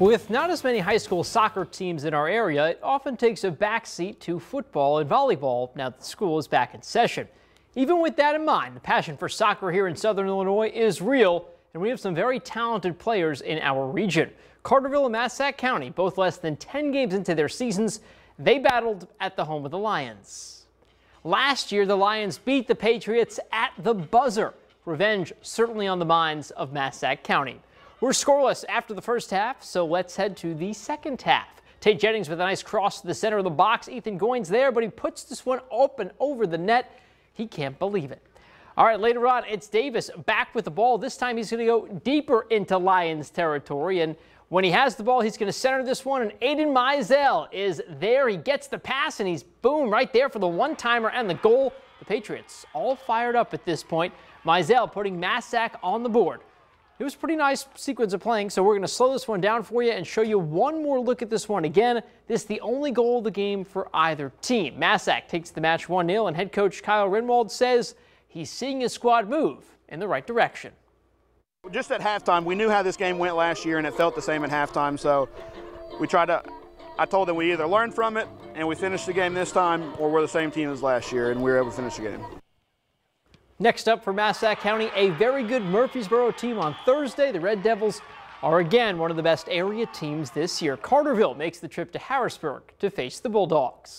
With not as many high school soccer teams in our area, it often takes a backseat to football and volleyball now that school is back in session. Even with that in mind, the passion for soccer here in Southern Illinois is real, and we have some very talented players in our region. Carterville and Massac County, both less than 10 games into their seasons, they battled at the home of the Lions. Last year, the Lions beat the Patriots at the buzzer. Revenge certainly on the minds of Massac County. We're scoreless after the first half, so let's head to the second half. Tate Jennings with a nice cross to the center of the box. Ethan Goins there, but he puts this one open over the net. He can't believe it. All right, later on, it's Davis back with the ball. This time he's going to go deeper into Lions territory. And when he has the ball, he's going to center this one. And Aiden Mizell is there. He gets the pass, and he's boom right there for the one timer and the goal. The Patriots all fired up at this point. Mizell putting Massac on the board. It was a pretty nice sequence of playing, so we're going to slow this one down for you and show you one more look at this one. Again, this is the only goal of the game for either team. Massac takes the match 1-0, and head coach Kyle Rinwald says he's seeing his squad move in the right direction. Just at halftime, we knew how this game went last year, and it felt the same at halftime, so we tried to I told them we either learn from it and we finish the game this time, or we're the same team as last year, and we were able to finish the game. Next up for Massac County, a very good Murphysboro team on Thursday. The Red Devils are again one of the best area teams this year. Carterville makes the trip to Harrisburg to face the Bulldogs.